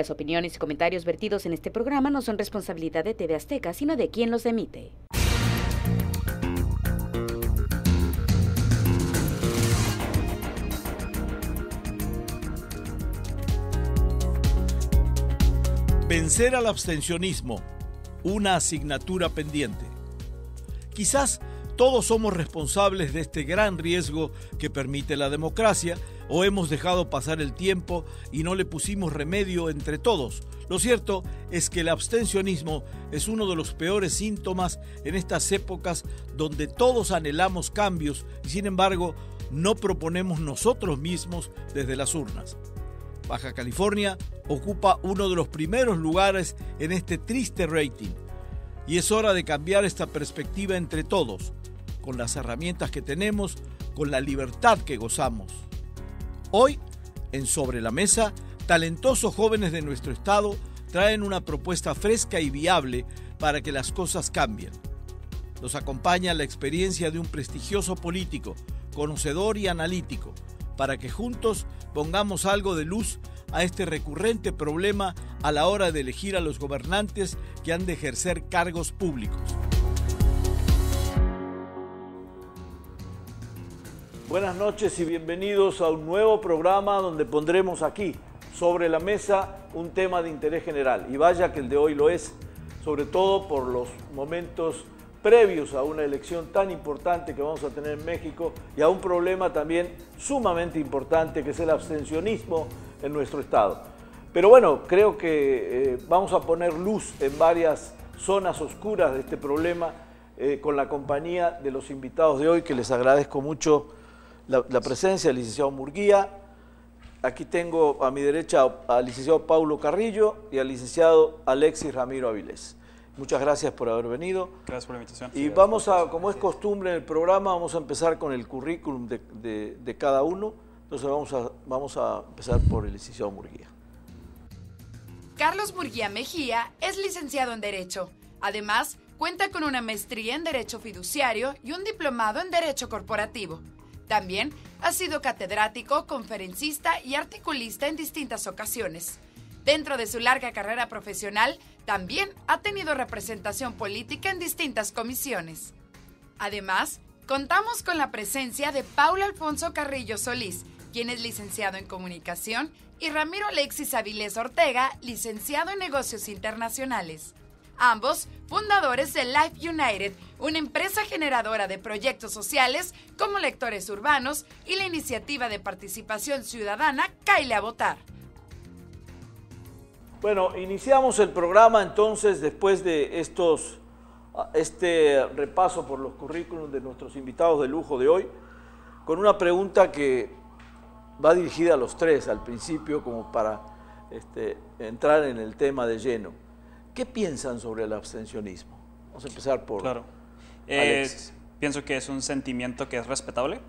Las opiniones y comentarios vertidos en este programa no son responsabilidad de TV Azteca, sino de quien los emite. Vencer al abstencionismo, una asignatura pendiente. Quizás todos somos responsables de este gran riesgo que permite la democracia o hemos dejado pasar el tiempo y no le pusimos remedio entre todos. Lo cierto es que el abstencionismo es uno de los peores síntomas en estas épocas donde todos anhelamos cambios y sin embargo no proponemos nosotros mismos desde las urnas. Baja California ocupa uno de los primeros lugares en este triste rating. Y es hora de cambiar esta perspectiva entre todos, con las herramientas que tenemos, con la libertad que gozamos. Hoy, en Sobre la Mesa, talentosos jóvenes de nuestro estado traen una propuesta fresca y viable para que las cosas cambien. Nos acompaña la experiencia de un prestigioso político, conocedor y analítico, para que juntos pongamos algo de luz a este recurrente problema a la hora de elegir a los gobernantes que han de ejercer cargos públicos. Buenas noches y bienvenidos a un nuevo programa donde pondremos aquí sobre la mesa un tema de interés general. Y vaya que el de hoy lo es, sobre todo por los momentos previos a una elección tan importante que vamos a tener en México y a un problema también sumamente importante que es el abstencionismo en nuestro estado. Pero bueno, creo que eh, vamos a poner luz en varias zonas oscuras de este problema eh, con la compañía de los invitados de hoy, que les agradezco mucho la, presencia del licenciado Murguía. Aquí tengo a mi derecha al licenciado Paulo Carrillo y al licenciado Alexis Ramiro Avilés. Muchas gracias por haber venido. Gracias por la invitación. Y vamos a, como es costumbre en el programa, vamos a empezar con el currículum de, de cada uno. Entonces vamos a, vamos a empezar por el licenciado Murguía. Carlos Murguía Mejía es licenciado en Derecho. Además, cuenta con una maestría en Derecho Fiduciario y un diplomado en Derecho Corporativo. También ha sido catedrático, conferencista y articulista en distintas ocasiones. Dentro de su larga carrera profesional, también ha tenido representación política en distintas comisiones. Además, contamos con la presencia de Paula Alfonso Carrillo Solís, quien es licenciado en comunicación, y Ramiro Alexis Avilés Ortega, licenciado en negocios internacionales. Ambos fundadores de Life United, una empresa generadora de proyectos sociales como lectores urbanos y la iniciativa de participación ciudadana Caile a Votar. Bueno, iniciamos el programa entonces después de estos, este repaso por los currículums de nuestros invitados de lujo de hoy, con una pregunta que va dirigida a los tres al principio como para este, entrar en el tema de lleno. ¿Qué piensan sobre el abstencionismo? Vamos a empezar por claro. Eh, pienso que es un sentimiento que es respetable.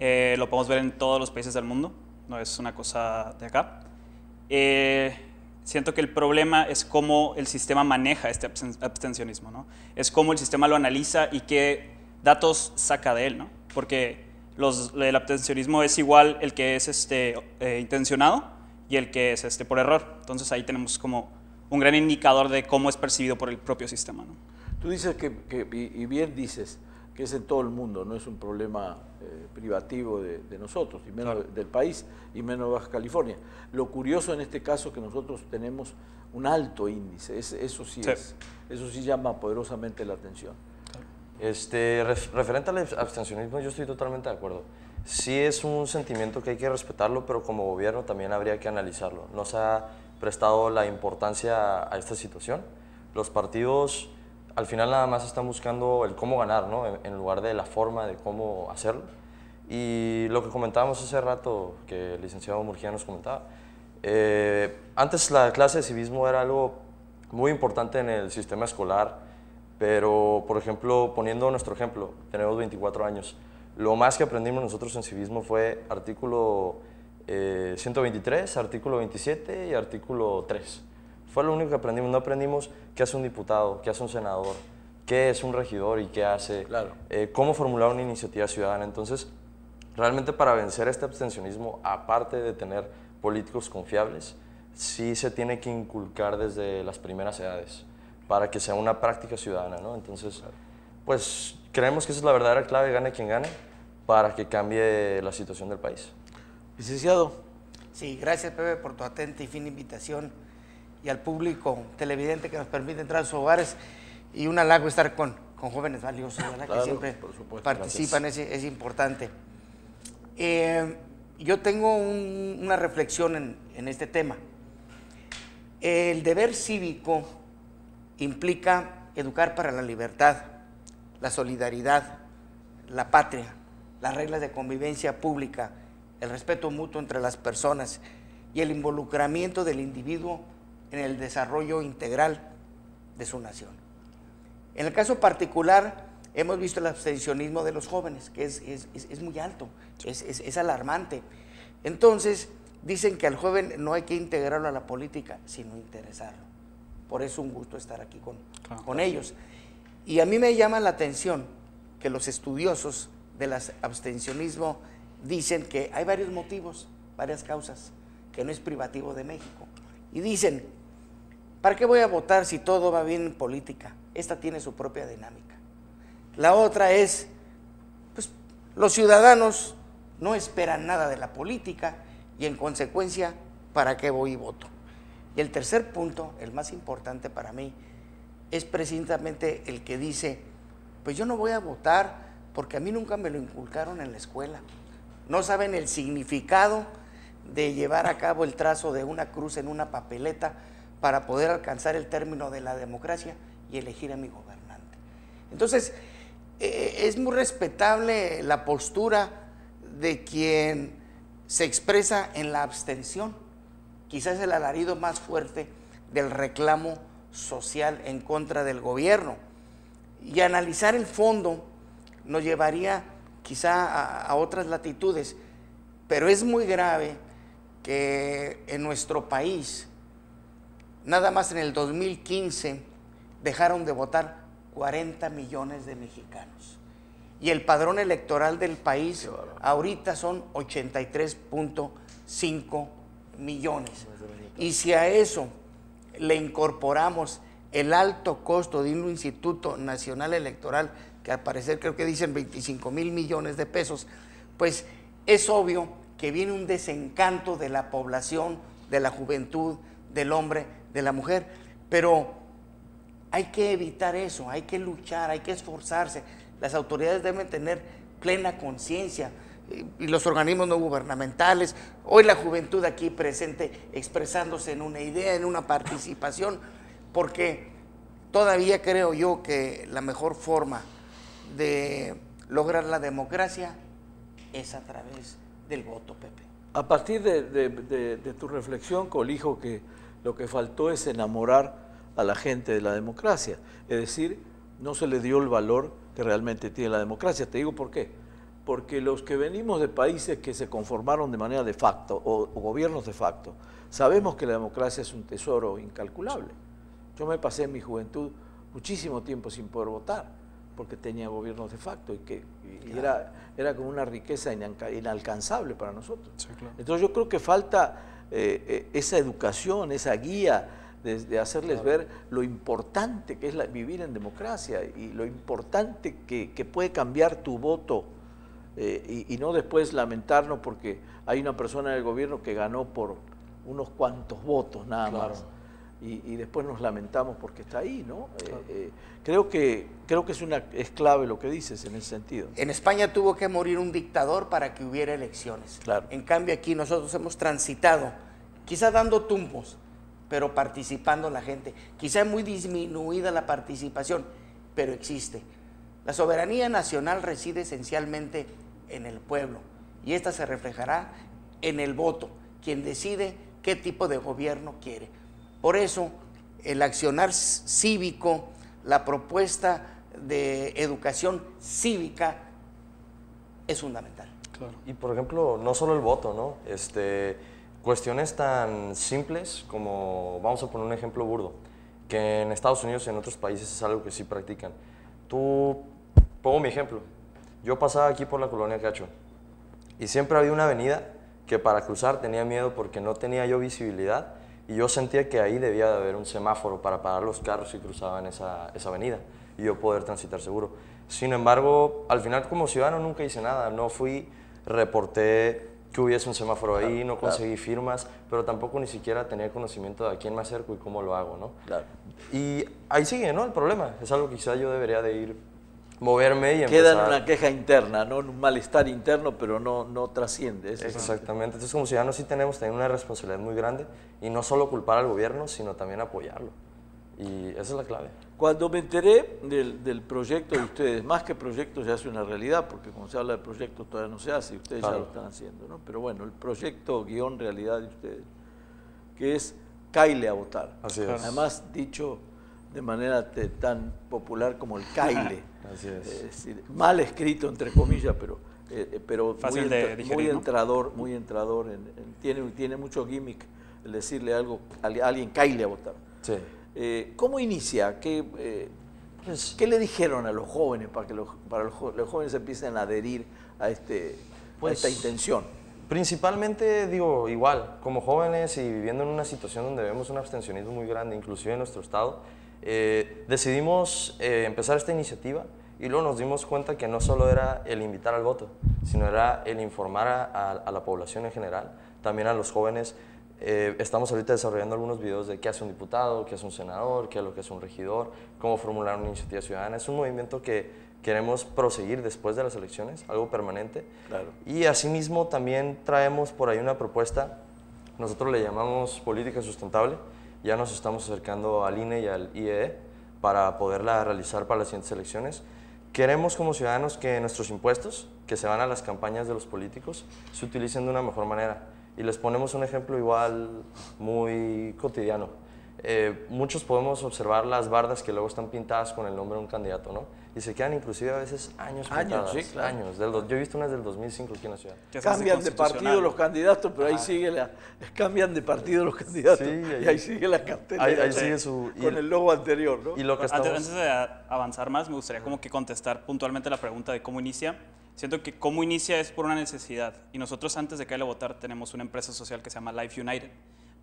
Eh, lo podemos ver en todos los países del mundo, no es una cosa de acá. Eh, siento que el problema es cómo el sistema maneja este abstencionismo, ¿no? Es cómo el sistema lo analiza y qué datos saca de él, ¿no? Porque los, el abstencionismo es igual el que es este, eh, intencionado y el que es este, por error. Entonces ahí tenemos como un gran indicador de cómo es percibido por el propio sistema, ¿no? Tú dices que, que y bien dices, que es en todo el mundo, no es un problema eh, privativo de, nosotros, y menos del país, y menos de Baja California. Lo curioso en este caso es que nosotros tenemos un alto índice, eso, sí, Es, eso sí llama poderosamente la atención. Este, referente al abstencionismo, yo estoy totalmente de acuerdo. Sí es un sentimiento que hay que respetarlo, pero como gobierno también habría que analizarlo. No se ha prestado la importancia a esta situación. Los partidos al final nada más están buscando el cómo ganar, ¿no? En, lugar de la forma de cómo hacerlo. Y lo que comentábamos hace rato, que el licenciado Murgía nos comentaba, eh, antes la clase de civismo era algo muy importante en el sistema escolar, pero, por ejemplo, poniendo nuestro ejemplo, tenemos 24 años, lo más que aprendimos nosotros en civismo fue artículo 123, eh, artículo 27 y artículo 3 fue lo único que aprendimos. No aprendimos qué hace un diputado, qué hace un senador, qué es un regidor y qué hace, claro. Eh, cómo formular una iniciativa ciudadana. Entonces, realmente para vencer este abstencionismo, aparte de tener políticos confiables, sí se tiene que inculcar desde las primeras edades para que sea una práctica ciudadana, ¿no? Entonces, pues creemos que esa es la verdadera clave, gane quien gane, para que cambie la situación del país. Licenciado. Sí, gracias Pepe por tu atenta y fina invitación y al público televidente que nos permite entrar a sus hogares y un halago estar con, con jóvenes valiosos, ¿verdad? que siempre participan, es, es, importante. Eh, yo tengo una reflexión en, en este tema. El deber cívico implica educar para la libertad, la solidaridad, la patria, las reglas de convivencia pública, el respeto mutuo entre las personas y el involucramiento del individuo en el desarrollo integral de su nación. En el caso particular, hemos visto el abstencionismo de los jóvenes, que es, muy alto, es, alarmante. Entonces, dicen que al joven no hay que integrarlo a la política, sino interesarlo. Por eso un gusto estar aquí con, con ellos. Y a mí me llama la atención que los estudiosos del abstencionismo dicen que hay varios motivos, varias causas, que no es privativo de México. Y dicen, ¿para qué voy a votar si todo va bien en política? Esta tiene su propia dinámica. La otra es, pues los ciudadanos no esperan nada de la política y en consecuencia, ¿para qué voy y voto? Y el tercer punto, el más importante para mí, es precisamente el que dice, pues yo no voy a votar porque a mí nunca me lo inculcaron en la escuela. No saben el significado de llevar a cabo el trazo de una cruz en una papeleta para poder alcanzar el término de la democracia y elegir a mi gobernante. Entonces, eh, es muy respetable la postura de quien se expresa en la abstención. Quizás el alarido más fuerte del reclamo social en contra del gobierno. Y analizar el fondo nos llevaría quizá a, otras latitudes, pero es muy grave que en nuestro país, nada más en el 2015, dejaron de votar 40 millones de mexicanos. Y el padrón electoral del país ahorita son 83.5 millones. Y si a eso le incorporamos el alto costo de un Instituto Nacional Electoral que al parecer creo que dicen 25 mil millones de pesos, pues es obvio que viene un desencanto de la población, de la juventud, del hombre, de la mujer, pero hay que evitar eso, hay que luchar, hay que esforzarse. Las autoridades deben tener plena conciencia y los organismos no gubernamentales, hoy la juventud aquí presente expresándose en una idea, en una participación, porque todavía creo yo que la mejor forma de lograr la democracia es a través del voto, Pepe. A partir de, tu reflexión, colijo que lo que faltó es enamorar a la gente de la democracia. Es decir, no se le dio el valor que realmente tiene la democracia. Te digo por qué. Porque los que venimos de países que se conformaron de manera de facto o, o gobiernos de facto, sabemos que la democracia es un tesoro incalculable. Yo me pasé en mi juventud muchísimo tiempo sin poder votar porque tenía gobiernos de facto y que era, era como una riqueza inalcanzable para nosotros. Entonces yo creo que falta eh, eh, esa educación, esa guía de, hacerles ver lo importante que es vivir en democracia y lo importante que, puede cambiar tu voto eh, y, no después lamentarnos porque hay una persona en el gobierno que ganó por unos cuantos votos nada más y, después nos lamentamos porque está ahí, ¿no? Eh, eh, creo que, creo que es, una, es clave lo que dices en ese sentido. En España tuvo que morir un dictador para que hubiera elecciones. Claro. En cambio aquí nosotros hemos transitado, quizá dando tumbos, pero participando la gente. Quizá muy disminuida la participación, pero existe. La soberanía nacional reside esencialmente en el pueblo y esta se reflejará en el voto, quien decide qué tipo de gobierno quiere. Por eso, el accionar cívico, la propuesta de educación cívica es fundamental. Y por ejemplo, no solo el voto, ¿no? Este, cuestiones tan simples como, vamos a poner un ejemplo burdo, que en Estados Unidos y en otros países es algo que sí practican. Tú, pongo mi ejemplo, yo pasaba aquí por la colonia Cacho y siempre había una avenida que para cruzar tenía miedo porque no tenía yo visibilidad Y yo sentía que ahí debía de haber un semáforo para parar los carros que cruzaban esa, esa avenida y yo poder transitar seguro. Sin embargo, al final como ciudadano nunca hice nada, no fui, reporté que hubiese un semáforo ahí, no conseguí firmas, pero tampoco ni siquiera tenía conocimiento de a quién me acerco y cómo lo hago, ¿no? Y ahí sigue, ¿no? El problema, es algo que quizá yo debería de ir moverme y Queda en una queja interna, ¿no? un malestar interno, pero no, no trasciende. Exactamente. Entonces, como ciudadanos sí tenemos también una responsabilidad muy grande y no solo culpar al gobierno, sino también apoyarlo. Y esa es la clave. Cuando me enteré del, del, proyecto de ustedes, más que proyecto ya hace una realidad, porque cuando se habla de proyecto todavía no se hace, ustedes ya lo están haciendo, ¿no? Pero bueno, el proyecto guion realidad de ustedes, que es Caile a votar. Así es. Además, dicho de manera tan popular como el Caile. Así es. mal escrito, entre comillas, pero, eh, eh, pero Fácil muy, de digerir, muy ¿no? entrador, muy entrador. En, en, tiene, tiene mucho gimmick el decirle algo a alguien, Caile a votar. Sí. Eh, ¿Cómo inicia? ¿Qué, eh, pues, ¿Qué, le dijeron a los jóvenes para que los, para los, los jóvenes empiecen a adherir a, este, pues, a esta intención? Principalmente, digo, igual, como jóvenes y viviendo en una situación donde vemos un abstencionismo muy grande, inclusive en nuestro estado, eh, decidimos eh, empezar esta iniciativa y luego nos dimos cuenta que no solo era el invitar al voto, sino era el informar a, a, a la población en general, también a los jóvenes. Eh, estamos ahorita desarrollando algunos videos de qué hace un diputado, qué hace un senador, qué es lo que es un regidor, cómo formular una iniciativa ciudadana. Es un movimiento que queremos proseguir después de las elecciones, algo permanente. Claro. Y asimismo también traemos por ahí una propuesta, nosotros le llamamos política sustentable, ya nos estamos acercando al INE y al IEE para poderla realizar para las siguientes elecciones. Queremos como ciudadanos que nuestros impuestos, que se van a las campañas de los políticos, se utilicen de una mejor manera. Y les ponemos un ejemplo igual muy cotidiano. Eh, muchos podemos observar las bardas que luego están pintadas con el nombre de un candidato, ¿no? Y se quedan inclusive a veces años Años, sí, claro. años. Del, yo he visto unas del 2005 aquí en la ciudad. Cambian de partido los candidatos, pero ahí sigue la, cambian de partido los candidatos Sí, ahí- y ahí sigue la cartelera Ahí, ahí sigue su... con el logo anterior, ¿no? y lo que Antes, estamos... antes de avanzar más, me gustaría como que contestar puntualmente la pregunta de cómo inicia. Siento que cómo inicia es por una necesidad. Y nosotros antes de que a votar tenemos una empresa social que se llama Life United.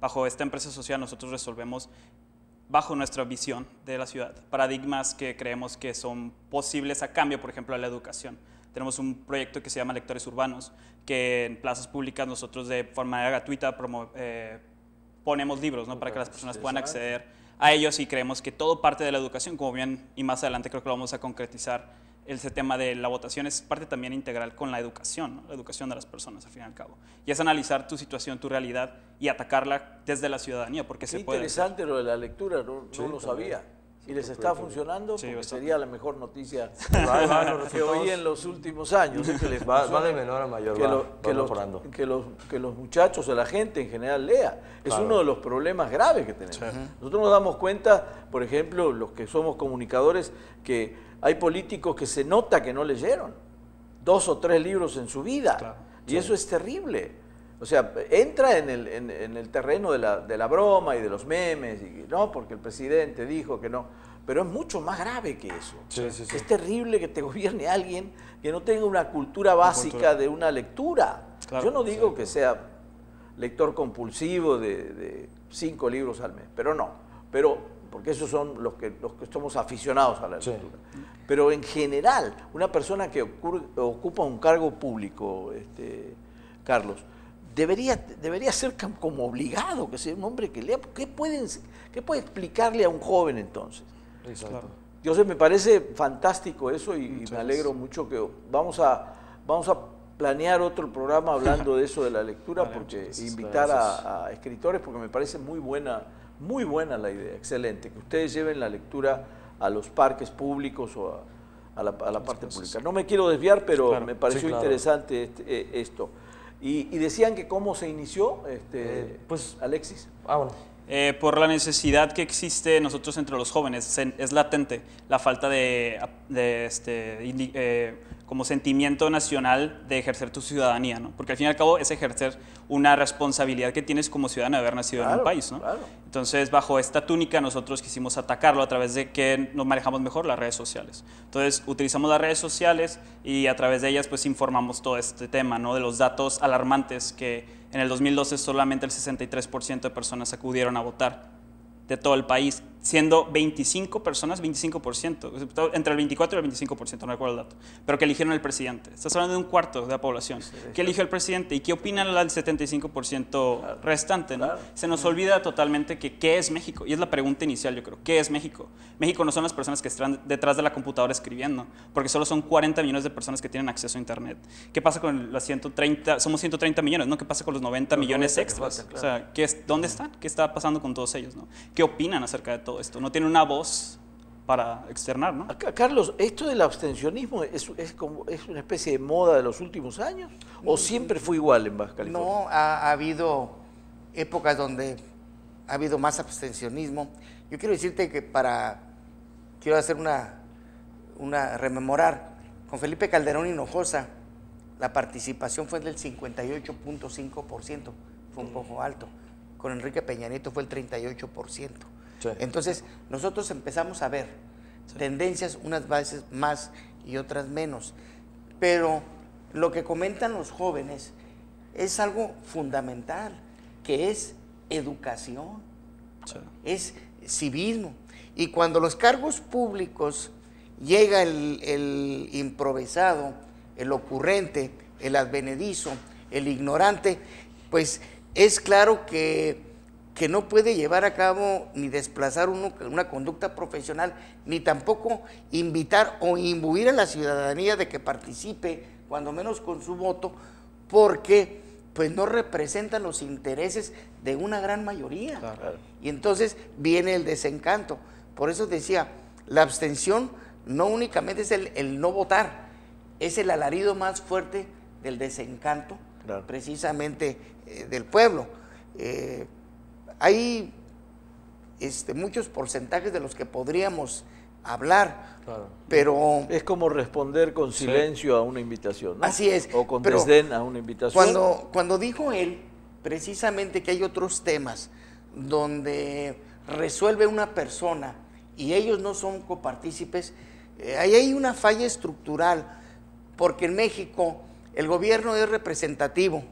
Bajo esta empresa social nosotros resolvemos, bajo nuestra visión de la ciudad, paradigmas que creemos que son posibles a cambio, por ejemplo, a la educación. Tenemos un proyecto que se llama Lectores Urbanos, que en plazas públicas nosotros de forma gratuita eh, ponemos libros ¿no? para que las personas puedan acceder a ellos y creemos que todo parte de la educación, como bien y más adelante creo que lo vamos a concretizar, ese tema de la votación es parte también integral con la educación, ¿no? la educación de las personas al fin y al cabo. Y es analizar tu situación, tu realidad y atacarla desde la ciudadanía, porque Qué se puede. hacer. interesante lo de la lectura, no, no lo sabía. Y les está funcionando Sí, porque sería la mejor noticia que oí en los últimos años. que les Va, va de menor a mayor, que, va, lo- va que los, que, los, que los muchachos o la gente en general lea. Es Claro. uno de los problemas graves que tenemos. Nosotros nos damos cuenta, por ejemplo, los que somos comunicadores, que hay políticos que se nota que no leyeron dos o tres libros en su vida. Claro. Y eso es terrible. O sea, entra en el, en, en el terreno de la, de la broma y de los memes, y, no, porque el presidente dijo que no. Pero es mucho más grave que eso. Sí, sí, sí. Es terrible que te gobierne alguien que no tenga una cultura básica cultura. de una lectura. Claro, Yo no digo que sea lector compulsivo de, de cinco libros al mes, pero no. Pero, porque esos son los que, los que somos aficionados a la Sí. lectura. Pero en general, una persona que ocupa un cargo público, este, Carlos, debería, debería ser como obligado que sea un hombre que lea. ¿Qué, pueden, ¿Qué puede explicarle a un joven entonces? Exacto. Entonces me parece fantástico eso y, y me alegro mucho que vamos a, vamos a planear otro programa hablando de eso de la lectura Vale, porque invitar a, a escritores porque me parece muy buena, muy buena la idea, excelente, que ustedes lleven la lectura a los parques públicos o a, a la, a la parte pública. No me quiero desviar, pero Claro. me pareció Sí, claro. interesante este- eh, esto. Y, y decían que cómo se inició, este, Eh, pues- Alexis. Ah, bueno. Eh, por la necesidad que existe nosotros entre los jóvenes, es latente la falta de, de, este, indi- eh, como sentimiento nacional de ejercer tu ciudadanía, ¿no? Porque al fin y al cabo es ejercer una responsabilidad que tienes como ciudadano de haber nacido en un país, ¿no? Entonces, bajo esta túnica nosotros quisimos atacarlo a través de que nos manejamos mejor las redes sociales. Entonces, utilizamos las redes sociales y a través de ellas pues informamos todo este tema, ¿no? De los datos alarmantes que en el 2012 solamente el 63% de personas acudieron a votar de todo el país siendo 25 personas, 25%, entre el 24 y el 25%, no recuerdo el dato, pero que eligieron al presidente. Estás hablando de un cuarto de la población. ¿Qué eligió el presidente? ¿Y qué opinan el 75% restante? Se nos olvida totalmente que qué es México. Y es la pregunta inicial, yo creo. ¿Qué es México? México no son las personas que están detrás de la computadora escribiendo, porque solo son 40 millones de personas que tienen acceso a Internet. ¿Qué pasa con las 130? Somos 130 millones, ¿no? ¿Qué pasa con los 90 millones extras? O sea, ¿qué es, ¿dónde están? ¿Qué está pasando con todos ellos? ¿no? ¿Qué opinan acerca de todo esto? No tienen una voz para externar, ¿no? Carlos, ¿esto del abstencionismo es, como, es una especie de moda de los últimos años? ¿O siempre fue igual en Baja California? No, ha, habido épocas donde ha habido más abstencionismo. Yo quiero decirte que para, quiero hacer una, una rememorar, con Felipe Calderón Hinojosa, la participación fue del 58.5%, fue un poco alto. Con Enrique Peña Nieto fue el 38%. Entonces, nosotros empezamos a ver tendencias, unas veces más y otras menos. Pero lo que comentan los jóvenes es algo fundamental, que es educación, es civismo. Y cuando los cargos públicos llega el, el improvisado, el ocurrente, el advenedizo, el ignorante, pues es claro que que no puede llevar a cabo ni desplazar una conducta profesional, ni tampoco invitar o imbuir a la ciudadanía de que participe, cuando menos con su voto, porque pues no representan los intereses de una gran mayoría. Y entonces viene el desencanto. Por eso decía, la abstención no únicamente es el, no votar, es el alarido más fuerte del desencanto, precisamente eh, del pueblo. Eh, hay este, muchos porcentajes de los que podríamos hablar, pero... Es como responder con silencio a una invitación, ¿no? Así es. O con desdén a una invitación. Cuando, cuando dijo él precisamente que hay otros temas donde resuelve una persona y ellos no son copartícipes, eh, ahí hay una falla estructural, porque en México el gobierno es representativo,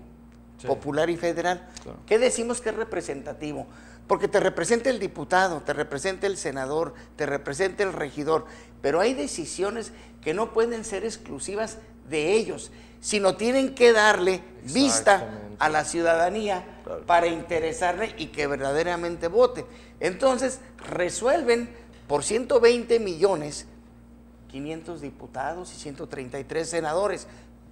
popular y federal. ¿Qué decimos que es representativo? Porque te representa el diputado, te representa el senador, te representa el regidor, pero hay decisiones que no pueden ser exclusivas de ellos, sino tienen que darle vista a la ciudadanía para interesarle y que verdaderamente vote. Entonces, resuelven por 120 millones 500 diputados y 133 senadores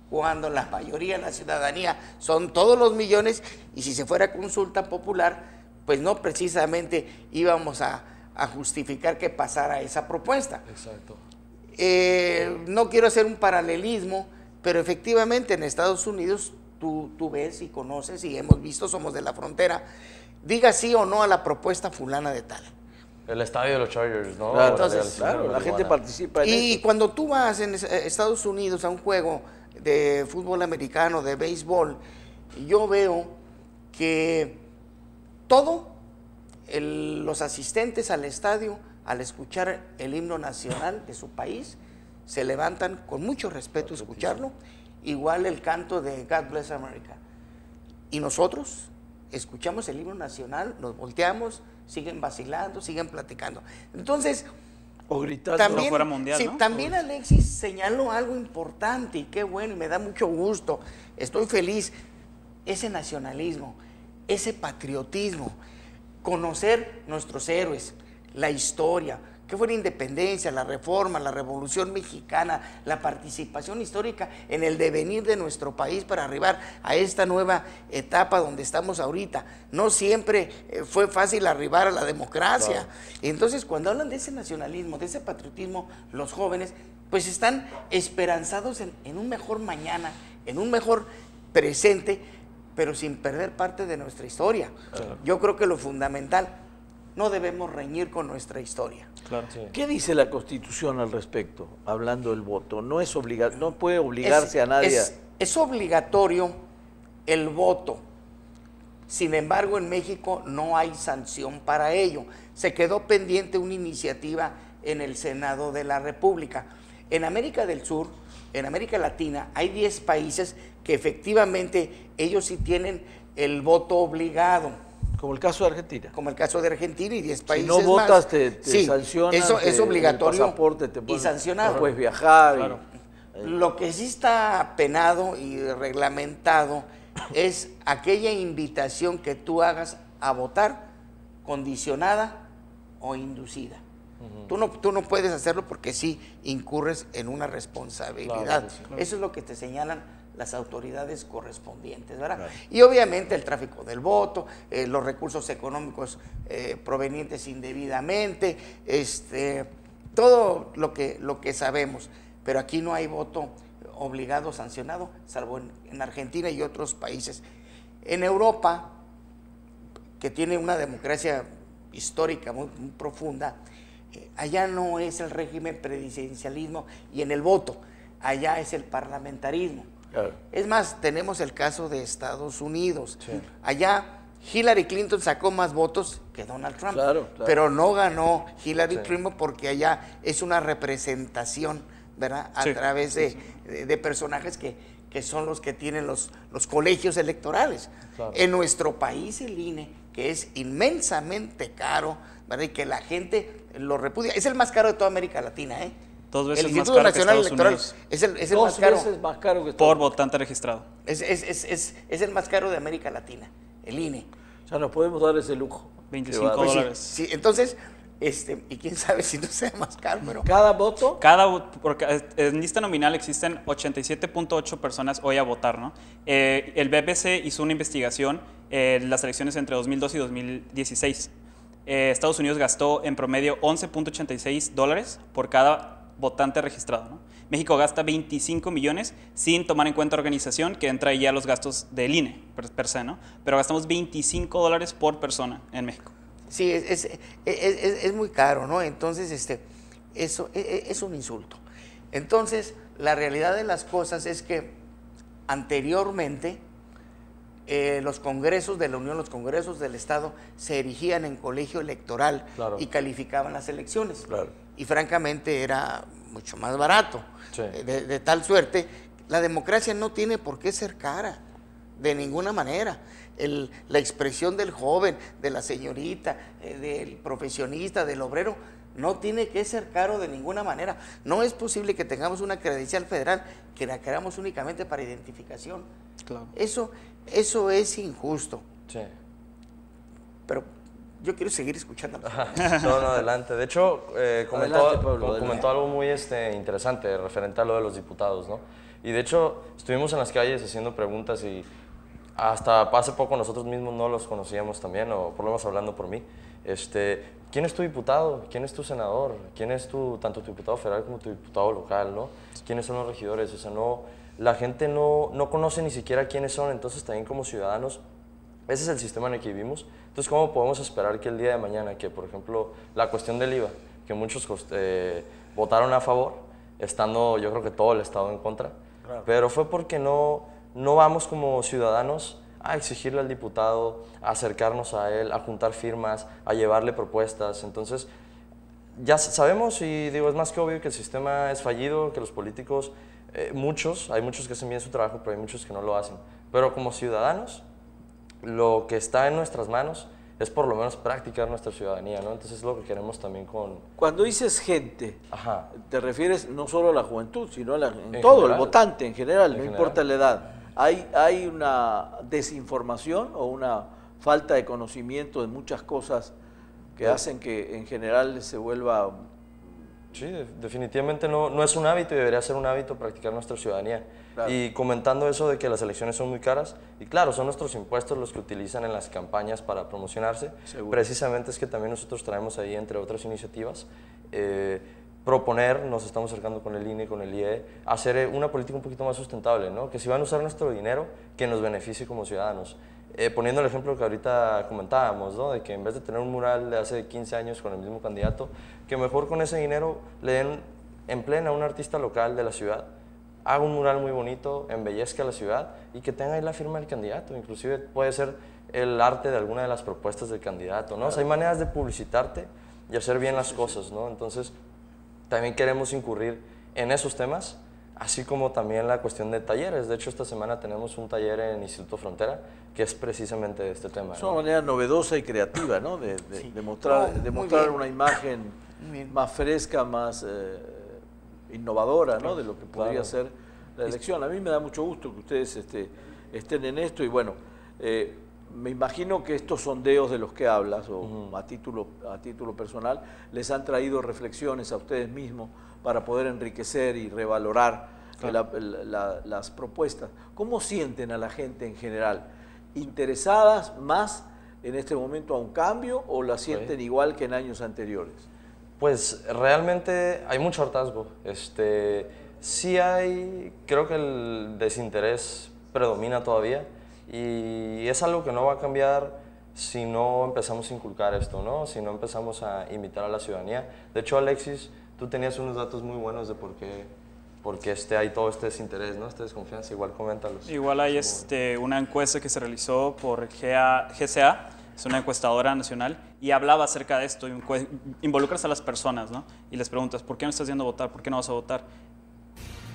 cuando la mayoría de la ciudadanía son todos los millones y si se fuera consulta popular, pues no precisamente íbamos a, justificar que pasara esa propuesta. Exacto. Eh, no quiero hacer un paralelismo, pero efectivamente en Estados Unidos tú, tú ves y conoces y hemos visto, somos de la frontera, diga sí o no a la propuesta fulana de tal. El estadio de los Chargers, ¿no? Entonces, claro, la gente participa en Y cuando tú vas en Estados Unidos a un juego de fútbol americano, de béisbol, yo veo que todo los asistentes al estadio, al escuchar el himno nacional de su país, se levantan con mucho respeto a escucharlo, igual el canto de God Bless America. Y nosotros escuchamos el himno nacional, nos volteamos, siguen vacilando, siguen platicando. Entonces, o gritando también, fuera mundial, sí, También Alexis señaló algo importante y qué bueno, y me da mucho gusto. Estoy feliz. Ese nacionalismo, ese patriotismo, conocer nuestros héroes, la historia, ¿Qué fue la independencia, la reforma, la revolución mexicana, la participación histórica en el devenir de nuestro país para arribar a esta nueva etapa donde estamos ahorita. No siempre eh, fue fácil arribar a la democracia. Entonces, cuando hablan de ese nacionalismo, de ese patriotismo, los jóvenes, pues están esperanzados en, un mejor mañana, en un mejor presente, pero sin perder parte de nuestra historia. Yo creo que lo fundamental no debemos reñir con nuestra historia. Claro. ¿Qué dice la Constitución al respecto, hablando del voto? No es obliga no puede obligarse a nadie. es obligatorio el voto. Sin embargo, en México no hay sanción para ello. Se quedó pendiente una iniciativa en el Senado de la República. En América del Sur, en América Latina, hay 10 países que efectivamente ellos sí tienen el voto obligado. Como el caso de Argentina. Como el caso de Argentina y 10 países Si no votas, te, te sancionan. Eso es obligatorio y sancionado. No puedes viajar. Lo que sí está penado y reglamentado es aquella invitación que tú hagas a votar condicionada o inducida. tú, no, tú no puedes hacerlo porque sí incurres en una responsabilidad. Eso es lo que te señalan las autoridades correspondientes, ¿verdad? Y obviamente el tráfico del voto, eh, los recursos económicos eh, provenientes indebidamente, este, todo lo que, lo que sabemos. Pero aquí no hay voto obligado, sancionado, salvo en, Argentina y otros países. En Europa, que tiene una democracia histórica muy, profunda, eh, allá no es el régimen presidencialismo y en el voto, allá es el parlamentarismo. Es más, tenemos el caso de Estados Unidos. Allá Hillary Clinton sacó más votos que Donald Trump, pero no ganó Hillary Clinton porque allá es una representación ¿verdad? A través de, personajes que, que, son los que tienen los, los colegios electorales. En nuestro país el INE, que es inmensamente caro, ¿verdad? Y que la gente lo repudia. Es el más caro de toda América Latina, ¿eh? Dos veces el Instituto más caro Nacional Electoral es el, es el más caro. Veces más caro que por votante registrado. Es, es, es, es, el más caro de América Latina, el INE. O sea, nos podemos dar ese lujo. 25 dólares. sí, entonces, este, y quién sabe si no sea más caro, pero... ¿Cada voto? Cada porque en lista nominal existen 87.8 personas hoy a votar, ¿no? Eh, el BBC hizo una investigación en las elecciones entre 2002 y 2016. Eh, Estados Unidos gastó en promedio 11.86 dólares por cada votante registrado, ¿no? México gasta 25 millones sin tomar en cuenta organización, que entra ya los gastos del INE per, per se, ¿no? Pero gastamos 25 dólares por persona en México. Sí, es, es, muy caro, ¿no? Entonces, este, eso e, e, es, un insulto. Entonces, la realidad de las cosas es que anteriormente eh, los congresos de la Unión, los congresos del Estado se erigían en colegio electoral y calificaban las elecciones. Y francamente era mucho más barato. Eh, de, de, tal suerte, la democracia no tiene por qué ser cara, de ninguna manera la expresión del joven, de la señorita, eh, del profesionista, del obrero, no tiene que ser caro de ninguna manera. No es posible que tengamos una credencial federal que la queramos únicamente para identificación. Eso, eso es injusto. Sí. Pero yo quiero seguir escuchando. no, no, adelante. De hecho, eh, comentó, algo muy este, interesante referente a lo de los diputados, ¿no? Y de hecho, estuvimos en las calles haciendo preguntas y hasta hace poco nosotros mismos no los conocíamos también, o por lo menos hablando por mí. Este, ¿Quién es tu diputado? ¿Quién es tu senador? ¿Quién es tu, tanto tu diputado federal como tu diputado local? ¿no? ¿Quiénes son los regidores? O sea, no, la gente no, no conoce ni siquiera quiénes son, entonces también como ciudadanos, ese es el sistema en el que vivimos. Entonces, ¿cómo podemos esperar que el día de mañana, que por ejemplo la cuestión del IVA, que muchos eh, votaron a favor, estando yo creo que todo el Estado en contra, pero fue porque no no vamos como ciudadanos a exigirle al diputado, a acercarnos a él, a juntar firmas, a llevarle propuestas. Entonces, ya sabemos y digo, es más que obvio que el sistema es fallido, que los políticos, eh, muchos, hay muchos que hacen bien su trabajo, pero hay muchos que no lo hacen. Pero como ciudadanos, lo que está en nuestras manos es por lo menos practicar nuestra ciudadanía, ¿no? Entonces es lo que queremos también con... Cuando dices gente, te refieres no solo a la juventud, sino a todo, el votante en general, no importa la edad. Hay, hay una desinformación o una falta de conocimiento de muchas cosas que hacen que en general se vuelva... Sí, definitivamente no, no es un hábito y debería ser un hábito practicar nuestra ciudadanía. Y comentando eso de que las elecciones son muy caras, y claro, son nuestros impuestos los que utilizan en las campañas para promocionarse, precisamente es que también nosotros traemos ahí, entre otras iniciativas, eh, proponer, nos estamos acercando con el INE, con el IE, hacer eh, una política un poquito más sustentable, ¿no? que si van a usar nuestro dinero, que nos beneficie como ciudadanos. Eh, poniendo el ejemplo que ahorita comentábamos, ¿no? de que en vez de tener un mural de hace 15 años con el mismo candidato, que mejor con ese dinero le den en plena a un artista local de la ciudad, haga un mural muy bonito, embellezca la ciudad y que tenga ahí la firma del candidato. Inclusive puede ser el arte de alguna de las propuestas del candidato, ¿no? hay maneras de publicitarte y hacer bien las cosas, ¿no? Entonces, también queremos incurrir en esos temas, así como también la cuestión de talleres. De hecho, esta semana tenemos un taller en Instituto Frontera que es precisamente de este tema. Es una manera novedosa y creativa, ¿no? De, mostrar, de mostrar una imagen más fresca, más eh, innovadora, ¿no? De lo que podría ser la elección. A mí me da mucho gusto que ustedes este, estén en esto y bueno, eh, me imagino que estos sondeos de los que hablas, o a, título, a título personal, les han traído reflexiones a ustedes mismos para poder enriquecer y revalorar las propuestas. ¿Cómo sienten a la gente en general? ¿Interesadas más en este momento a un cambio o la sienten igual que en años anteriores? Pues realmente hay mucho hartazgo. Este, sí hay, creo que el desinterés predomina todavía y es algo que no va a cambiar si no empezamos a inculcar esto, ¿no? Si no empezamos a invitar a la ciudadanía. De hecho, Alexis, tú tenías unos datos muy buenos de por qué, por qué este, hay todo este desinterés, ¿no? Esta desconfianza. Igual coméntalos. Igual hay este, una encuesta que se realizó por GA, GCA, es una encuestadora nacional, y hablaba acerca de esto. Involucras a las personas, ¿no? Y les preguntas, ¿por qué no estás yendo a votar? ¿Por qué no vas a votar?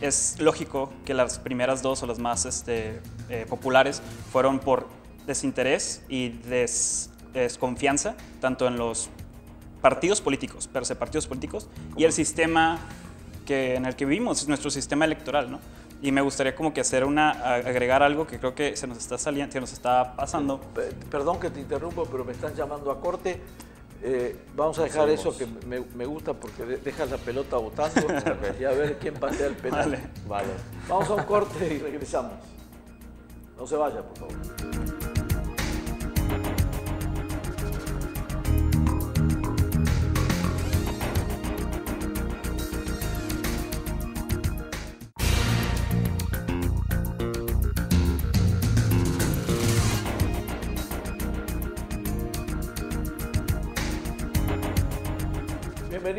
es lógico que las primeras dos o las más este, eh, populares fueron por desinterés y desconfianza, tanto en los partidos políticos, per se partidos políticos, y el sistema que, en el que vivimos, nuestro sistema electoral, ¿no? Y me gustaría como que hacer una, agregar algo que creo que se nos está saliendo, se nos está pasando. Perdón que te interrumpo, pero me están llamando a corte. Eh, vamos a dejar eso que me, gusta porque dejas la pelota botando y a ver quién patea el penal. Vale. vale. Vamos a un corte y regresamos. No se vaya, por favor.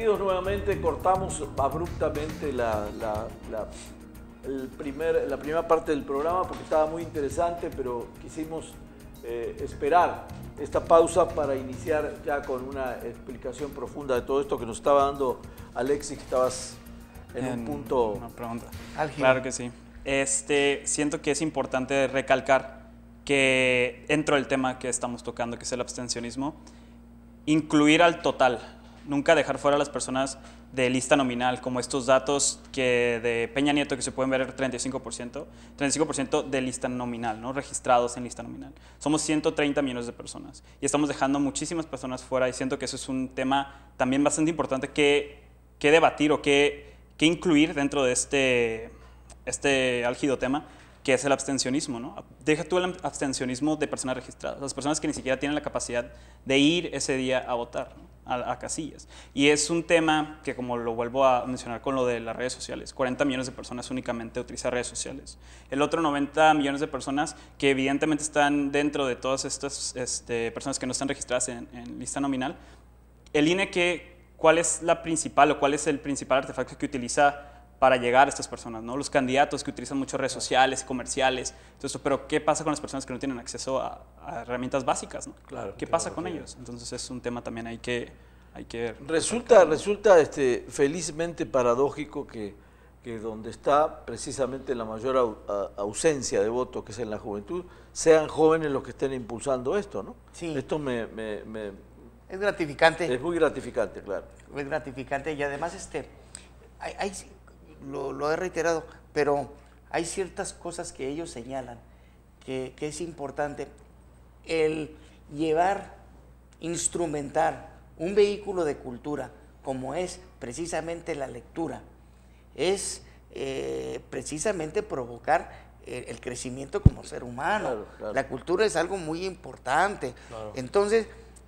Bienvenidos nuevamente. Cortamos abruptamente la, el primer, la primera parte del programa porque estaba muy interesante, pero quisimos eh, esperar esta pausa para iniciar ya con una explicación profunda de todo esto que nos estaba dando Alexis, que estabas en, un punto... Una pregunta. Claro que sí. Este, siento que es importante recalcar que dentro del tema que estamos tocando, que es el abstencionismo, incluir al total nunca dejar fuera a las personas de lista nominal, como estos datos que de Peña Nieto que se pueden ver 35%, 35% de lista nominal, ¿no? registrados en lista nominal. Somos 130 millones de personas y estamos dejando muchísimas personas fuera y siento que eso es un tema también bastante importante que, que debatir o que, que incluir dentro de este, este álgido tema que es el abstencionismo, ¿no? Deja tú el abstencionismo de personas registradas, las personas que ni siquiera tienen la capacidad de ir ese día a votar, a, casillas. Y es un tema que, como lo vuelvo a mencionar con lo de las redes sociales, 40 millones de personas únicamente utilizan redes sociales. El otro 90 millones de personas que evidentemente están dentro de todas estas este, personas que no están registradas en, lista nominal, el INE, que, ¿cuál es la principal o cuál es el principal artefacto que utiliza para llegar a estas personas, ¿no? Los candidatos que utilizan muchas redes sociales y comerciales, todo pero ¿qué pasa con las personas que no tienen acceso a, herramientas básicas, ¿no? Claro, ¿Qué pasa con ellos? Entonces es un tema también hay que... Hay que resulta resulta este, felizmente paradójico que, que donde está precisamente la mayor ausencia de voto, que es en la juventud, sean jóvenes los que estén impulsando esto, ¿no? Sí. Esto me, es gratificante. Es muy gratificante, claro. Es gratificante y además este, hay, hay, lo, he reiterado, pero hay ciertas cosas que ellos señalan que, es importante. El llevar, instrumentar un vehículo de cultura como es precisamente la lectura, es eh, precisamente provocar el, crecimiento como ser humano. La cultura es algo muy importante. Entonces,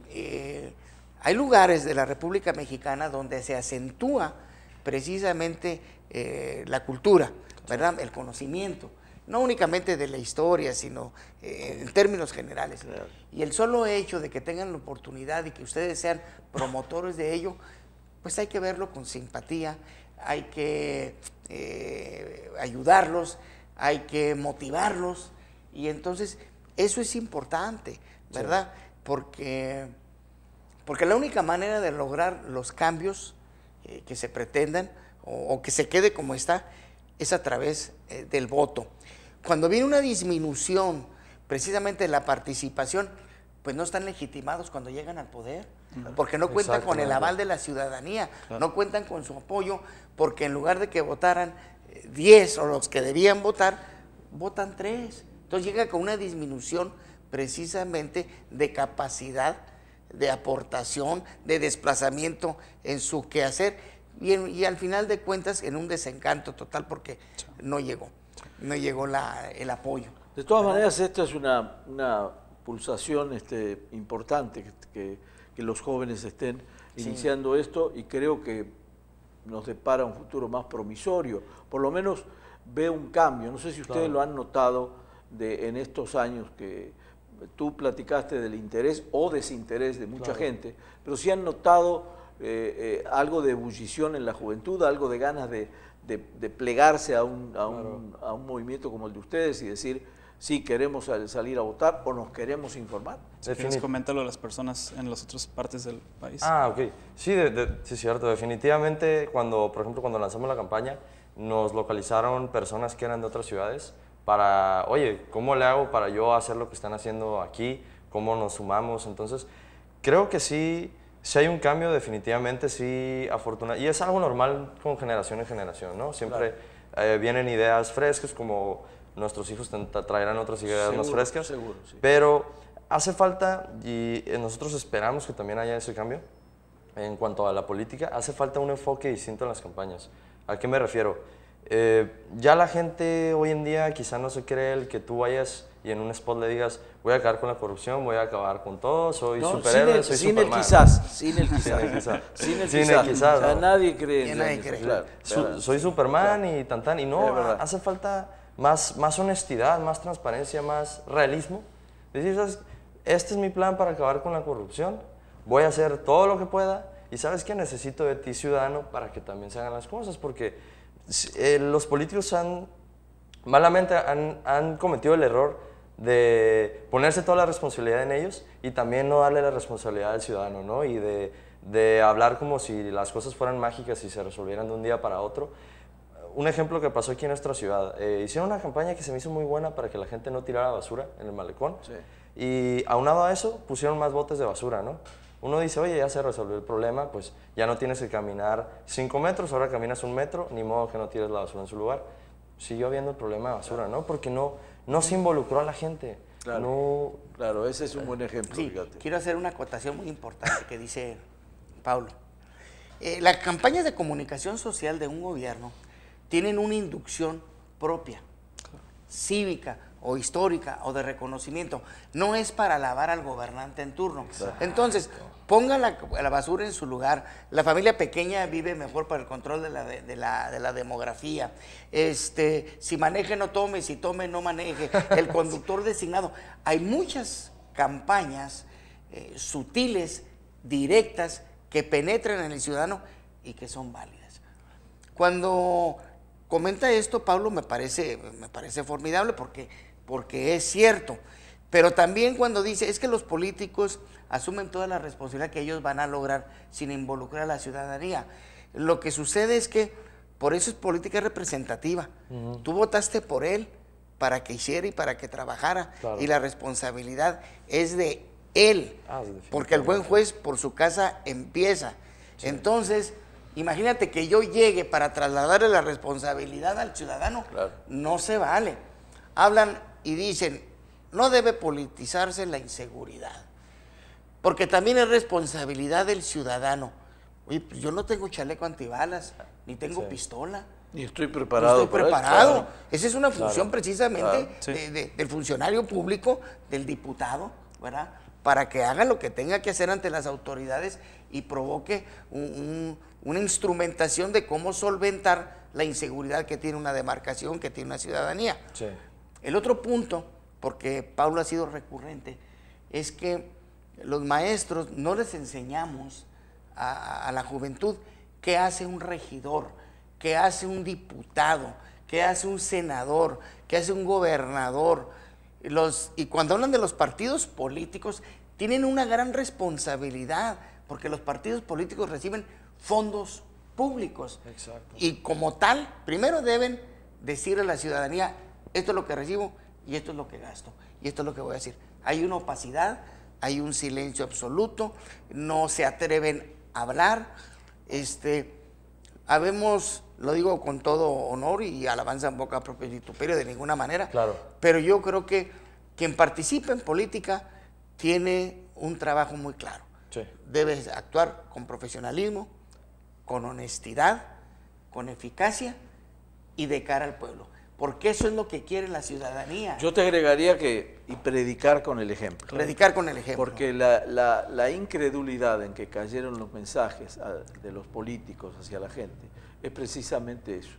eh, hay lugares de la República Mexicana donde se acentúa precisamente eh, la cultura, ¿verdad? El conocimiento. no únicamente de la historia, sino eh, en términos generales. Y el solo hecho de que tengan la oportunidad y que ustedes sean promotores de ello, pues hay que verlo con simpatía, hay que eh, ayudarlos, hay que motivarlos, y entonces eso es importante, ¿verdad? Porque, porque la única manera de lograr los cambios eh, que se pretendan o, que se quede como está es a través del voto. Cuando viene una disminución precisamente de la participación, pues no están legitimados cuando llegan al poder, porque no cuentan con el aval de la ciudadanía, no cuentan con su apoyo, porque en lugar de que votaran 10 eh, o los que debían votar, votan 3. Entonces llega con una disminución precisamente de capacidad, de aportación, de desplazamiento en su quehacer y, y al final de cuentas en un desencanto total porque no llegó no llegó el apoyo. De todas maneras, esta es una, pulsación este, importante que, los jóvenes estén iniciando esto y creo que nos depara un futuro más promisorio. Por lo menos ve un cambio. No sé si ustedes lo han notado de, en estos años que tú platicaste del interés o desinterés de mucha gente, pero si han notado eh, eh, algo de ebullición en la juventud, algo de ganas de, de, plegarse a un, a, un, a un, movimiento como el de ustedes y decir, sí, queremos salir a votar o nos queremos informar. Si quieres, coméntalo a las personas en las otras partes del país. Ah, ok. Sí, de, sí, cierto. Definitivamente, cuando, por ejemplo, cuando lanzamos la campaña, nos localizaron personas que eran de otras ciudades para, oye, ¿cómo le hago para yo hacer lo que están haciendo aquí? ¿Cómo nos sumamos? Entonces, creo que sí si hay un cambio, definitivamente sí, afortunadamente. Y es algo normal con generación en generación, ¿no? Siempre eh, vienen ideas frescas, como nuestros hijos traerán otras ideas más frescas. Seguro, sí. Pero hace falta, y eh, nosotros esperamos que también haya ese cambio en cuanto a la política, hace falta un enfoque distinto en las campañas. ¿A qué me refiero? Eh, ya la gente hoy en día quizá no se cree el que tú vayas y en un spot le digas, voy a acabar con la corrupción, voy a acabar con todo, soy superhéroe, soy sin Superman. El quizás, sin el quizás, sin el quizás. quizás. nadie cree. nadie cree. soy Superman y tan tan, y no, hace falta más, más honestidad, más transparencia, más realismo. Decir, ¿sabes? este es mi plan para acabar con la corrupción, voy a hacer todo lo que pueda, y ¿sabes qué? Necesito de ti, ciudadano, para que también se hagan las cosas, porque eh, los políticos han, malamente han, han cometido el error de ponerse toda la responsabilidad en ellos y también no darle la responsabilidad al ciudadano, ¿no? Y de, de hablar como si las cosas fueran mágicas y se resolvieran de un día para otro. Un ejemplo que pasó aquí en nuestra ciudad. Eh, hicieron una campaña que se me hizo muy buena para que la gente no tirara basura en el malecón. Y aunado a eso, pusieron más botes de basura, ¿no? Uno dice, oye, ya se resolvió el problema, pues ya no tienes que caminar 5 metros, ahora caminas un metro, ni modo que no tires la basura en su lugar. Siguió habiendo el problema de basura, ¿no? Porque no, no se involucró a la gente. Claro, claro ese es un buen ejemplo. quiero hacer una acotación muy importante que dice Pablo. Eh, las campañas de comunicación social de un gobierno tienen una inducción propia, cívica o histórica o de reconocimiento. No es para alabar al gobernante en turno. Entonces, ponga la, basura en su lugar. La familia pequeña vive mejor para el control de la, de, la, demografía. Este, si maneje, no tome, si tome, no maneje. El conductor designado. Hay muchas campañas eh, sutiles, directas, que penetran en el ciudadano y que son válidas. Cuando comenta esto, Pablo, me parece, me parece formidable porque, porque es cierto. Pero también cuando dice, es que los políticos asumen toda la responsabilidad que ellos van a lograr sin involucrar a la ciudadanía. Lo que sucede es que por eso es política representativa. Tú votaste por él para que hiciera y para que trabajara y la responsabilidad es de él, ah, porque el buen juez por su casa empieza. Entonces, imagínate que yo llegue para trasladarle la responsabilidad al ciudadano, no se vale. Hablan y dicen, no debe politizarse la inseguridad. Porque también es responsabilidad del ciudadano. Oye, pues yo no tengo chaleco antibalas, ni tengo pistola. Ni estoy preparado. estoy preparado. Esa es una función precisamente del funcionario público, del diputado, ¿verdad? Para que haga lo que tenga que hacer ante las autoridades y provoque una instrumentación de cómo solventar la inseguridad que tiene una demarcación, que tiene una ciudadanía. El otro punto, porque Pablo ha sido recurrente, es que los maestros no les enseñamos a, la juventud qué hace un regidor, qué hace un diputado, qué hace un senador, qué hace un gobernador. Los, y cuando hablan de los partidos políticos, tienen una gran responsabilidad, porque los partidos políticos reciben fondos públicos. Exacto. Y como tal, primero deben decirle a la ciudadanía, esto es lo que recibo y esto es lo que gasto. Y esto es lo que voy a decir. Hay una opacidad, hay un silencio absoluto, no se atreven a hablar. Este, habemos, lo digo con todo honor y alabanza en boca propia y vituperio de ninguna manera, claro. pero yo creo que quien participa en política tiene un trabajo muy claro. Sí. Debe actuar con profesionalismo, con honestidad, con eficacia y de cara al pueblo. Porque eso es lo que quiere la ciudadanía. Yo te agregaría que, y predicar con el ejemplo. Predicar con el ejemplo. Porque la, la, incredulidad en que cayeron los mensajes de los políticos hacia la gente es precisamente eso.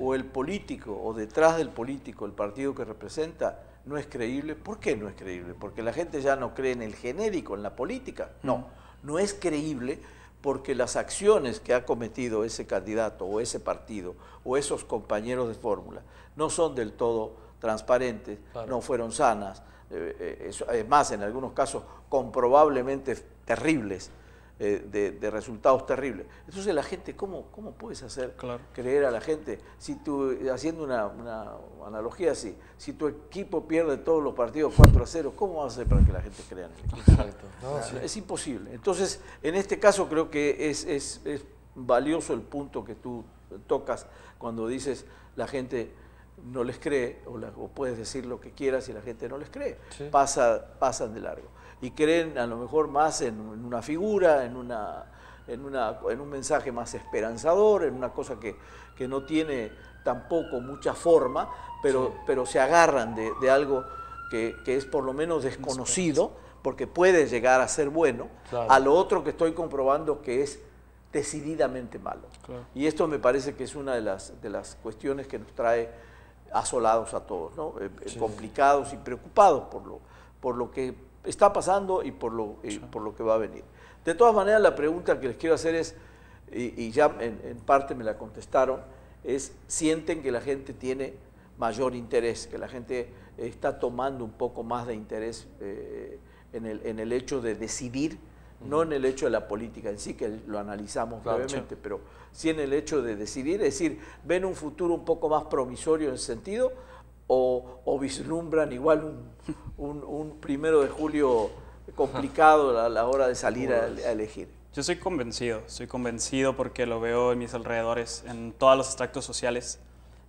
O el político, o detrás del político, el partido que representa, no es creíble. ¿Por qué no es creíble? Porque la gente ya no cree en el genérico, en la política. No, no es creíble porque las acciones que ha cometido ese candidato o ese partido o esos compañeros de fórmula no son del todo transparentes, no fueron sanas, eh, eh, es más, en algunos casos comprobablemente terribles. Eh, de, resultados terribles. Entonces la gente, ¿cómo, cómo puedes hacer creer a la gente? Si tú, haciendo una, analogía así, si tu equipo pierde todos los partidos 4 a 0, ¿cómo vas a hacer para que la gente crea en el equipo? Es imposible. Entonces, en este caso creo que es, es, valioso el punto que tú tocas cuando dices la gente no les cree, o, puedes decir lo que quieras y la gente no les cree, Pasa, pasan de largo y creen a lo mejor más en, una figura, en, una, en, una, en un mensaje más esperanzador, en una cosa que, que no tiene tampoco mucha forma, pero, pero se agarran de, de algo que, que, es por lo menos desconocido, porque puede llegar a ser bueno, a lo otro que estoy comprobando que es decididamente malo. Y esto me parece que es una de las, de las cuestiones que nos trae asolados a todos, ¿no? Eh, eh, complicados y preocupados por lo, por lo que está pasando y por lo, por lo que va a venir. De todas maneras, la pregunta que les quiero hacer es, y, ya en, parte me la contestaron, es, ¿sienten que la gente tiene mayor interés, que la gente está tomando un poco más de interés eh, en, el, en, el, hecho de decidir, no en el hecho de la política en sí, que lo analizamos brevemente, pero sí en el hecho de decidir, es decir, ven un futuro un poco más promisorio en ese sentido, o, vislumbran igual un, primero de julio complicado a la hora de salir a, elegir? Yo soy convencido, soy convencido porque lo veo en mis alrededores, en todos los extractos sociales.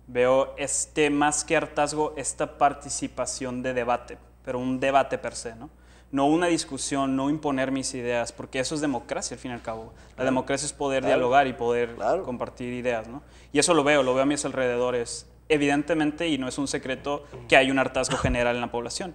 Veo este, más que hartazgo, esta participación de debate, pero un debate per se, ¿no? No una discusión, no imponer mis ideas, porque eso es democracia al fin y al cabo. La democracia es poder dialogar y poder compartir ideas, ¿no? Y eso lo veo, lo veo a mis alrededores evidentemente, y no es un secreto, que hay un hartazgo general en la población.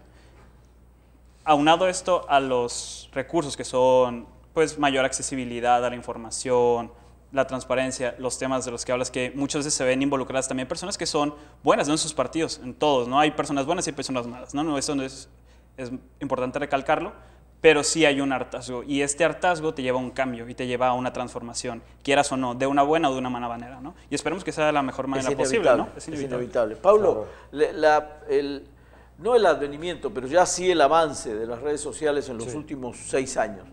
Aunado esto a los recursos que son pues mayor accesibilidad a la información, la transparencia, los temas de los que hablas, que muchas veces se ven involucradas también personas que son buenas ¿no? en sus partidos, en todos, ¿no? Hay personas buenas y personas malas, ¿no? no eso es, es importante recalcarlo, pero sí hay un hartazgo y este hartazgo te lleva a un cambio y te lleva a una transformación, quieras o no, de una buena o de una mala manera, ¿no? Y esperemos que sea de la mejor manera posible, ¿no? Es inevitable. Pablo, el, no el advenimiento, pero ya sí el avance de las redes sociales en los últimos seis años,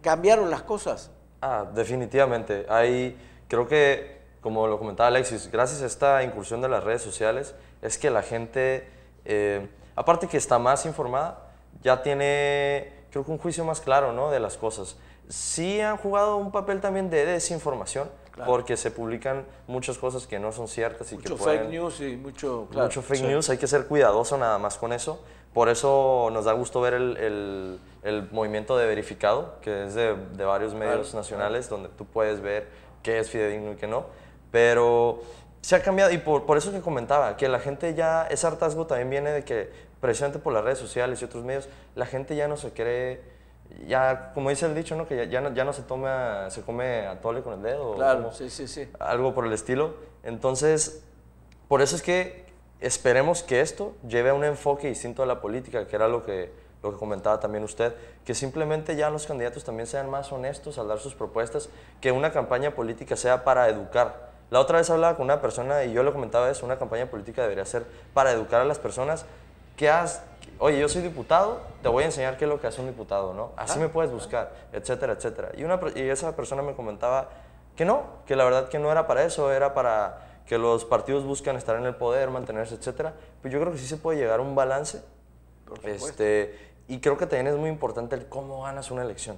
¿cambiaron las cosas? Ah, definitivamente. Hay, creo que, como lo comentaba Alexis, gracias a esta incursión de las redes sociales, es que la gente, eh, aparte que está más informada, ya tiene creo que un juicio más claro ¿no? de las cosas. Sí han jugado un papel también de desinformación, porque se publican muchas cosas que no son ciertas y mucho que fake news y mucho, mucho fake news. Hay que ser cuidadoso nada más con eso. Por eso nos da gusto ver el, el, movimiento de verificado, que es de, de varios medios nacionales, donde tú puedes ver qué es fidedigno y qué no. Pero se ha cambiado y por, por, eso que comentaba, que la gente ya, ese hartazgo también viene de que precisamente por las redes sociales y otros medios, la gente ya no se cree, ya, como dice el dicho, ¿no? que ya, no, ya no se toma, se come a tole con el dedo. Claro, sí, sí, sí. Algo por el estilo. Entonces, por eso es que esperemos que esto lleve a un enfoque distinto a la política, que era lo que, lo que comentaba también usted, que simplemente ya los candidatos también sean más honestos al dar sus propuestas, que una campaña política sea para educar. La otra vez hablaba con una persona y yo le comentaba eso, una campaña política debería ser para educar a las personas que has, oye, yo soy diputado, te voy a enseñar qué es lo que hace un diputado, ¿no? Así me puedes buscar, etcétera, etcétera. Y, una, y esa persona me comentaba que no, que la verdad que no era para eso, era para que los partidos buscan estar en el poder, mantenerse, etcétera. Pero yo creo que sí se puede llegar a un balance. Este, y creo que también es muy importante el cómo ganas una elección.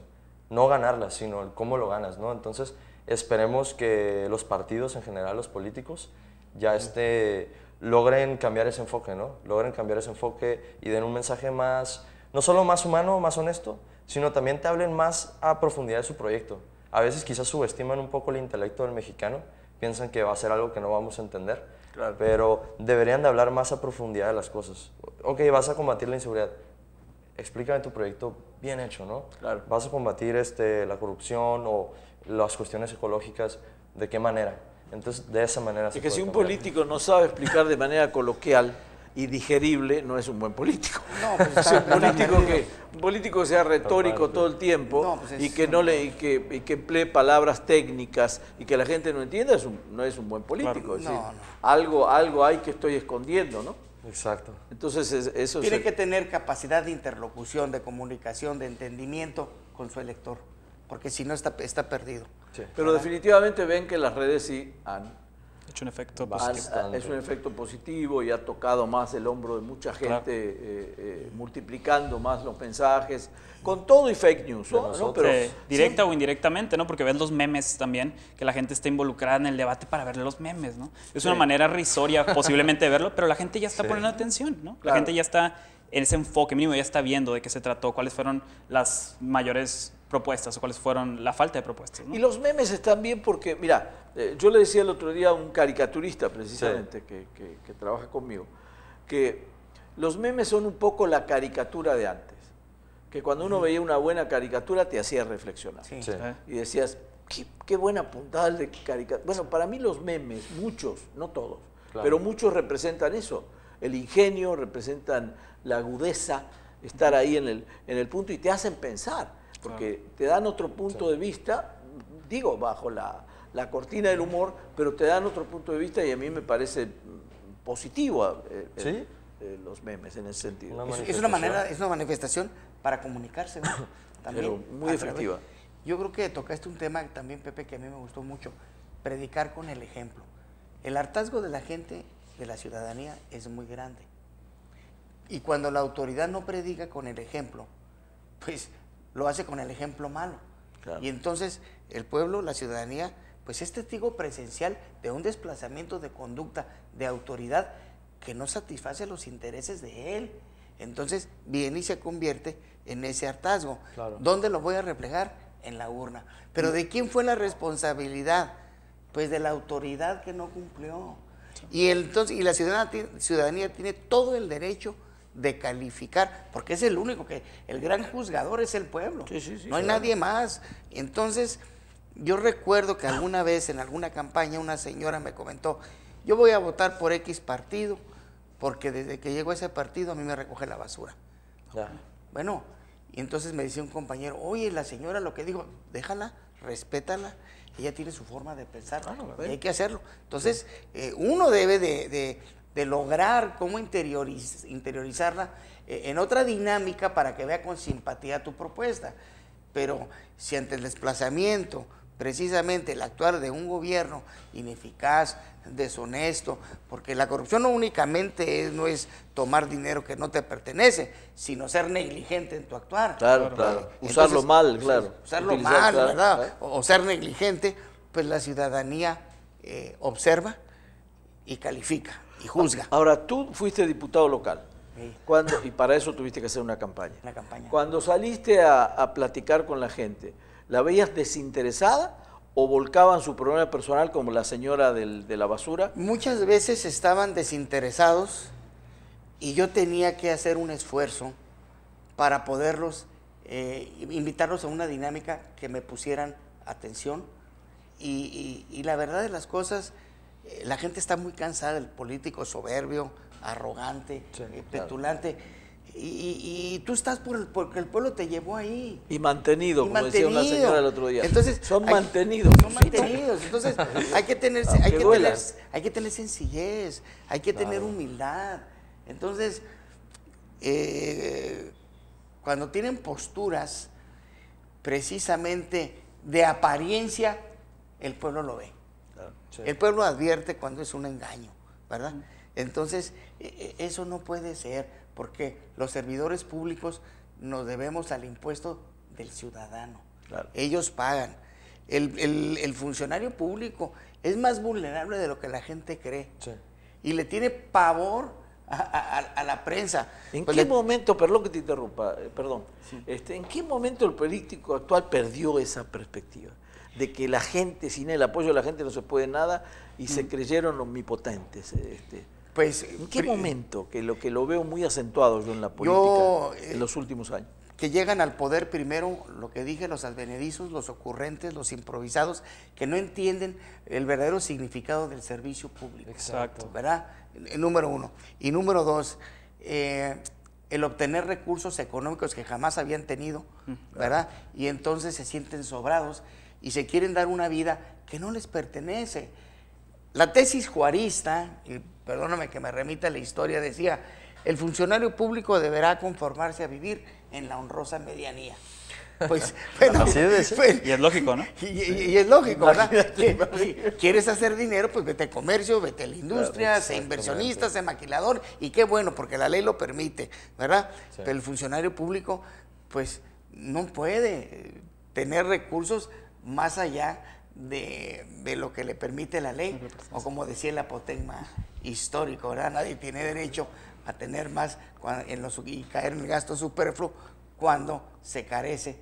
No ganarla, sino el cómo lo ganas, ¿no? Entonces, esperemos que los partidos en general, los políticos, ya este, logren cambiar ese enfoque, ¿no? Logren cambiar ese enfoque y den un mensaje más, no solo más humano, más honesto, sino también te hablen más a profundidad de su proyecto. A veces quizás subestiman un poco el intelecto del mexicano piensan que va a ser algo que no vamos a entender, pero deberían de hablar más a profundidad de las cosas. Ok, vas a combatir la inseguridad, explícame tu proyecto bien hecho, ¿no? Claro. Vas a combatir este, la corrupción o las cuestiones ecológicas, ¿de qué manera? Entonces, de esa manera... Es que si un político no sabe explicar de manera coloquial y digerible no es un buen político. No, pues un político que un político sea retórico todo el tiempo pues y que no le y que, que, emplee palabras técnicas y que la gente no entienda es no es un buen político. algo algo hay que estoy escondiendo, ¿no? Exacto. Entonces eso tiene que tener capacidad de interlocución, de comunicación, de entendimiento con su elector, porque si no está está perdido. Pero definitivamente ven que las redes sí han hecho un efecto positivo. Es un efecto positivo y ha tocado más el hombro de mucha gente, eh, eh, multiplicando más los mensajes, con todo y fake news, ¿no? Pero, directa o indirectamente, ¿no? Porque ves los memes también, que la gente está involucrada en el debate para ver los memes, ¿no? Es una manera risoria posiblemente de verlo, pero la gente ya está poniendo atención, ¿no? La gente ya está en ese enfoque mínimo, ya está viendo de qué se trató, cuáles fueron las mayores propuestas o cuáles fueron la falta de propuestas. Y los memes están bien porque, mira, eh, yo le decía el otro día a un caricaturista precisamente que, que, trabaja conmigo, que los memes son un poco la caricatura de antes, que cuando uno veía una buena caricatura te hacía reflexionar. Y decías, qué, buena puntada de caricatura. Bueno, para mí los memes, muchos, no todos, pero muchos representan eso, el ingenio, representan la agudeza, estar ahí en el, en el punto y te hacen pensar porque te dan otro punto de vista, digo, bajo la, cortina del humor, pero te dan otro punto de vista y a mí me parece positivo eh, eh, los memes en ese sentido. es, una manera, es una manifestación para comunicarse, También, muy efectiva. Yo creo que tocaste un tema también, Pepe, que a mí me gustó mucho, predicar con el ejemplo. El hartazgo de la gente, de la ciudadanía, es muy grande. Y cuando la autoridad no predica con el ejemplo, pues lo hace con el ejemplo malo. Y entonces el pueblo, la ciudadanía, pues es testigo presencial de un desplazamiento de conducta de autoridad que no satisface los intereses de él. Entonces viene y se convierte en ese hartazgo. ¿Dónde lo voy a reflejar? En la urna. Pero ¿de quién fue la responsabilidad? Pues de la autoridad que no cumplió. Y entonces y la ciudadanía, ciudadanía tiene todo el derecho de calificar, porque es el único que, el gran juzgador es el pueblo, no hay nadie más. Entonces, yo recuerdo que alguna vez en alguna campaña una señora me comentó, yo voy a votar por X partido, porque desde que llegó a ese partido a mí me recoge la basura. Bueno, y entonces me decía un compañero, oye, la señora lo que dijo, déjala, respétala, ella tiene su forma de pensar, y hay que hacerlo. Entonces, eh, uno debe de de lograr cómo interiorizarla eh, en otra dinámica para que vea con simpatía tu propuesta. Pero si ante el desplazamiento, precisamente el actuar de un gobierno ineficaz, deshonesto, porque la corrupción no únicamente es, no es tomar dinero que no te pertenece, sino ser negligente en tu actuar. Claro, claro. Usarlo mal, claro. Usarlo mal, ¿verdad? O, ser negligente, pues la ciudadanía eh, observa y califica y juzga. Ahora, tú fuiste diputado local. Cuando, y para eso tuviste que hacer una campaña. Una campaña. Cuando saliste a, platicar con la gente, ¿la veías desinteresada o volcaban su problema personal como la señora de la basura? Muchas veces estaban desinteresados y yo tenía que hacer un esfuerzo para poderlos, eh, invitarlos a una dinámica que me pusieran atención. y la verdad de las cosas la gente está muy cansada del político soberbio, arrogante, eh, petulante. Y, tú estás por porque el pueblo te llevó ahí. Y mantenido, como decía una señora el otro día. Entonces, son mantenidos. Son mantenidos. Entonces, hay que tener, hay que tener, hay que tener sencillez, hay que tener humildad. Entonces, eh, cuando tienen posturas precisamente de apariencia, el pueblo lo ve. El pueblo advierte cuando es un engaño, ¿verdad? Entonces, e, e, eso no puede ser, porque los servidores públicos nos debemos al impuesto del ciudadano. Ellos pagan. El, funcionario público es más vulnerable de lo que la gente cree. Y le tiene pavor a, la prensa. ¿En pues qué momento, perdón que te interrumpa, eh, perdón, este, ¿en qué momento el político actual perdió esa perspectiva? De que la gente, sin el apoyo de la gente no se puede nada y se mm. creyeron omnipotentes. Este. Pues, ¿En qué momento? Que lo que lo veo muy acentuado yo en la política en eh, los últimos años. Que llegan al poder primero, lo que dije, los advenedizos, los ocurrentes, los improvisados, que no entienden el verdadero significado del servicio público. Exacto. ¿Verdad? número uno. Y número dos, eh, el obtener recursos económicos que jamás habían tenido, ¿verdad? Y entonces se sienten sobrados y se quieren dar una vida que no les pertenece. La tesis juarista, y perdóname que me remita a la historia, decía, el funcionario público deberá conformarse a vivir en la honrosa medianía. Pues, bueno, pues, y es lógico, ¿no? Y, es lógico, ¿verdad? ¿Quieres hacer dinero? Pues vete a comercio, vete a la industria, sé inversionista, sé maquilador, y qué bueno, porque la ley lo permite, ¿verdad? Pero el funcionario público, pues, no puede tener recursos más allá de, lo que le permite la ley, o como decía el apotegma histórico, ¿verdad? Nadie tiene derecho a tener más en los, y caer en el gasto superfluo cuando se carece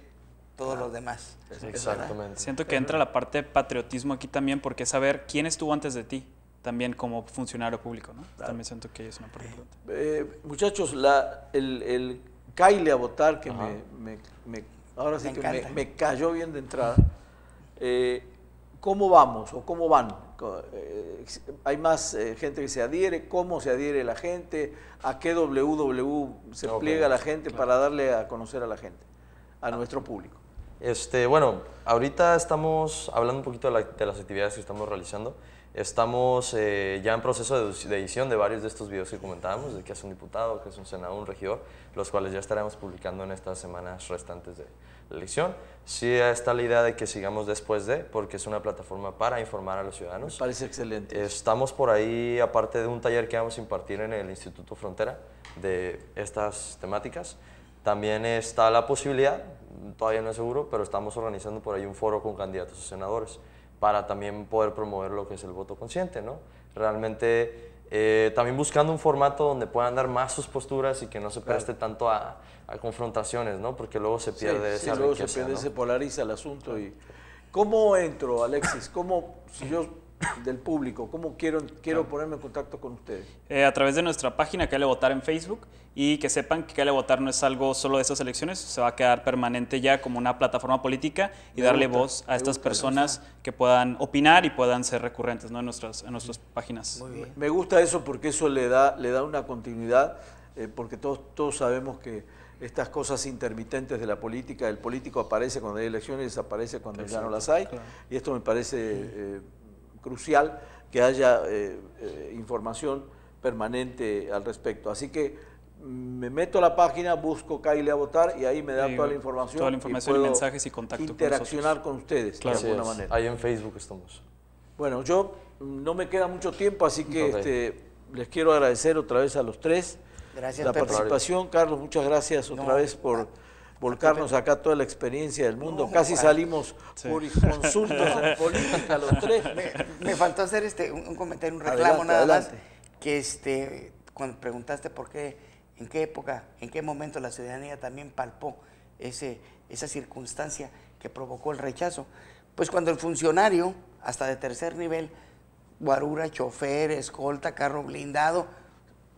todos los demás. Exactamente. Siento que entra la parte de patriotismo aquí también, porque es saber quién estuvo antes de ti, también como funcionario público, ¿no? También siento que es una parte importante. Eh, muchachos, la, el, el caile a votar, que me, me, ahora sí que me, cayó bien de entrada, eh, ¿cómo vamos o cómo van? Eh, ¿Hay más gente que se adhiere? ¿Cómo se adhiere la gente? ¿A qué WW se pliega la gente para darle a conocer a la gente, a nuestro público? Este, bueno, ahorita estamos hablando un poquito de, las actividades que estamos realizando. Estamos eh, ya en proceso de, edición de varios de estos videos que comentábamos, de qué es un diputado, qué es un senador, un regidor, los cuales ya estaremos publicando en estas semanas restantes de la elección. Sí está la idea de que sigamos después de, porque es una plataforma para informar a los ciudadanos. Me parece excelente. Estamos por ahí, aparte de un taller que vamos a impartir en el Instituto Frontera de estas temáticas, también está la posibilidad todavía no es seguro, pero estamos organizando por ahí un foro con candidatos a senadores para también poder promover lo que es el voto consciente, ¿no? Realmente eh, también buscando un formato donde puedan dar más sus posturas y que no se preste tanto a, confrontaciones, ¿no? Porque luego se pierde sí, esa sí, luego se pierde, se polariza el asunto y... ¿Cómo entro, Alexis? ¿Cómo, si yo del público? ¿Cómo quiero, quiero ponerme en contacto con ustedes? Eh, a través de nuestra página que le votar en Facebook y que sepan que le votar no es algo solo de estas elecciones, se va a quedar permanente ya como una plataforma política y darle voz a estas personas que puedan opinar y puedan ser recurrentes ¿no? en, nuestras, en nuestras páginas. Me gusta eso porque eso le da, le da una continuidad, eh, porque todos, todos sabemos que estas cosas intermitentes de la política, el político aparece cuando hay elecciones y desaparece cuando ya no las hay, y esto me parece... Eh, crucial que haya eh, eh, información permanente al respecto. Así que mm, me meto a la página, busco Kyle a votar y ahí me da toda la información. Toda la información y, mensajes y contacto. Interaccionar con, ustedes de alguna manera. Ahí en Facebook estamos. Bueno, yo mm, no me queda mucho tiempo, así que este, les quiero agradecer otra vez a los tres gracias, la participación. Carlos, muchas gracias otra vez por volcarnos acá toda la experiencia del mundo. Casi salimos por consultas en política los tres. Me, faltó hacer este un, comentario, un reclamo nada más. Que este, cuando preguntaste por qué, en qué época, en qué momento la ciudadanía también palpó ese, esa circunstancia que provocó el rechazo. Pues cuando el funcionario, hasta de tercer nivel, guarura, chofer, escolta, carro blindado,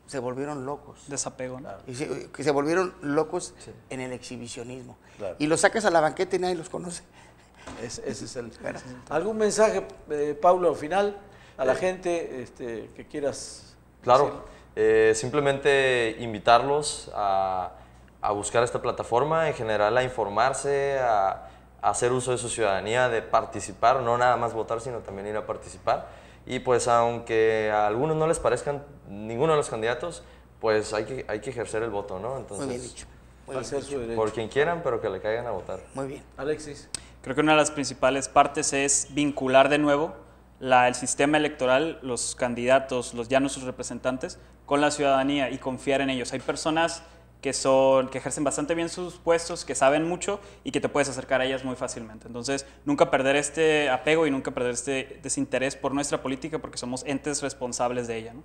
se volvieron locos. Desapego, ¿no? Y se, que se volvieron locos en el exhibicionismo. Y los sacas a la banqueta y nadie los conoce. ese es el... ¿Algún mensaje, eh, Pablo, al final, a la gente este, que quieras Claro. Eh, simplemente invitarlos a, a, buscar esta plataforma, en general a informarse, a, a, hacer uso de su ciudadanía, de participar, no nada más votar, sino también ir a participar. Y pues aunque a algunos no les parezcan ninguno de los candidatos, pues hay que, hay que ejercer el voto, ¿no? Entonces, Muy bien dicho. por quien quieran, pero que le caigan a votar. Muy bien. Alexis. Creo que una de las principales partes es vincular de nuevo la, el sistema electoral, los candidatos, los ya nuestros representantes, con la ciudadanía y confiar en ellos. Hay personas que, son, que ejercen bastante bien sus puestos, que saben mucho y que te puedes acercar a ellas muy fácilmente. Entonces, nunca perder este apego y nunca perder este desinterés por nuestra política porque somos entes responsables de ella. ¿no?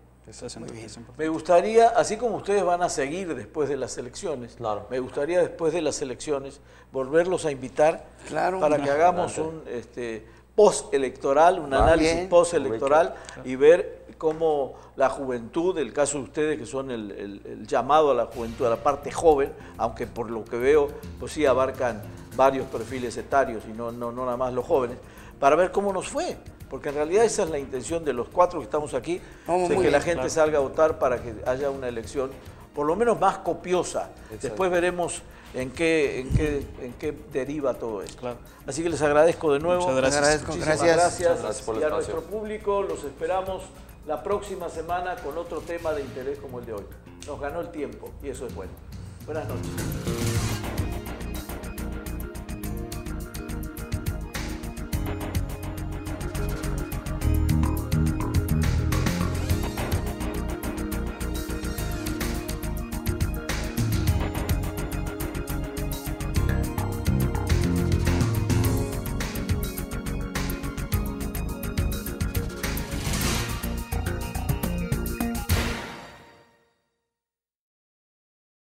me gustaría, así como ustedes van a seguir después de las elecciones, claro. me gustaría después de las elecciones volverlos a invitar claro, para que hagamos un este, post-electoral, un análisis post-electoral y ver cómo la juventud, el caso de ustedes que son el, llamado a la juventud, a la parte joven, aunque por lo que veo, pues sí abarcan varios perfiles etarios y no, no, no nada más los jóvenes, para ver cómo nos fue. Porque en realidad esa es la intención de los cuatro que estamos aquí, de que la gente salga a votar para que haya una elección por lo menos más copiosa. Después veremos en qué, en qué, en qué deriva todo esto. Así que les agradezco de nuevo. Muchas gracias. Gracias. gracias. gracias por el y a nuestro público los esperamos la próxima semana con otro tema de interés como el de hoy. Nos ganó el tiempo y eso es bueno. Buenas noches.